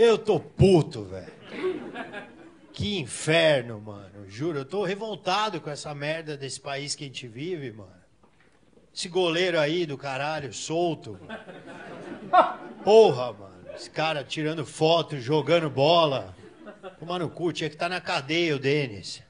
Eu tô puto, velho. Que inferno, mano. Juro, eu tô revoltado com essa merda desse país que a gente vive, mano. Esse goleiro aí do caralho, solto. Porra, mano. Esse cara tirando foto, jogando bola. Tomar no cu, tinha que estar tá na cadeia o Denis.